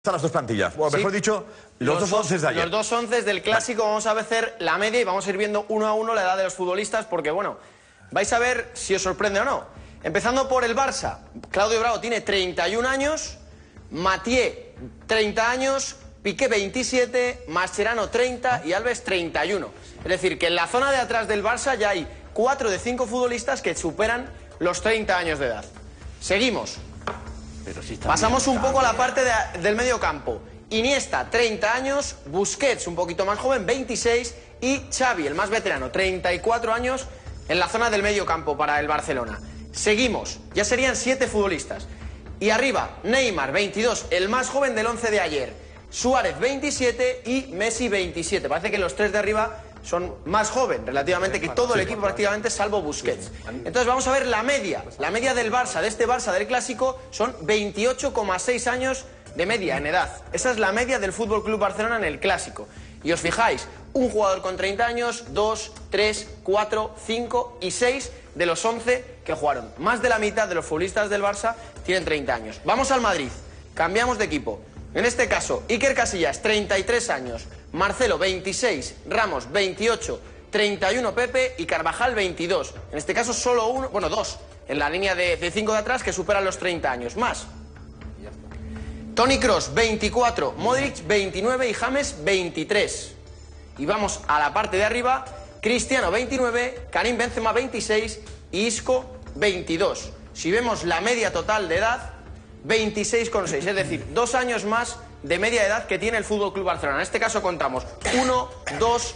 Están las dos plantillas, o mejor Sí. dicho, los, dos once de ayer. Los dos once del clásico vamos a hacer la media y vamos a ir viendo uno a uno la edad de los futbolistas porque, bueno, vais a ver si os sorprende o no. Empezando por el Barça. Claudio Bravo tiene 31 años, Matié 30 años, Piqué 27, Mascherano 30 y Alves 31. Es decir, que en la zona de atrás del Barça ya hay 4 de 5 futbolistas que superan los 30 años de edad. Seguimos. Pasamos un poco a la parte de- del medio campo. Iniesta, 30 años, Busquets, un poquito más joven, 26, y Xavi, el más veterano, 34 años, en la zona del medio campo para el Barcelona. Seguimos, ya serían 7 futbolistas. Y arriba, Neymar, 22, el más joven del 11 de ayer. Suárez, 27 y Messi, 27. Parece que los tres de arriba son más jóvenes relativamente que todo el equipo prácticamente salvo Busquets. Entonces vamos a ver la media. La media del Barça, de este Barça del Clásico, son 28,6 años de media en edad. Esa es la media del Fútbol Club Barcelona en el Clásico. Y os fijáis, un jugador con 30 años, 2, 3, 4, 5 y 6 de los 11 que jugaron. Más de la mitad de los futbolistas del Barça tienen 30 años. Vamos al Madrid. Cambiamos de equipo. En este caso, Iker Casillas, 33 años, Marcelo, 26, Ramos, 28, 31 Pepe y Carvajal, 22. En este caso, solo uno, bueno, dos, en la línea de 5 de, atrás que superan los 30 años. Más. Tony Cross, 24, Modric, 29 y James, 23. Y vamos a la parte de arriba, Cristiano, 29, Karim Benzema, 26 y Isco, 22. Si vemos la media total de edad, 26,6, es decir, dos años más de media edad que tiene el Fútbol Club Barcelona. En este caso contamos uno, dos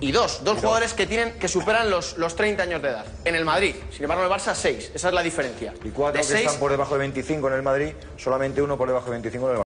y dos. Dos jugadores que tienen que superan los, los 30 años de edad. En el Madrid, sin embargo, en el Barça, 6. Esa es la diferencia. Y cuatro De que seis están por debajo de 25 en el Madrid, solamente uno por debajo de 25 en el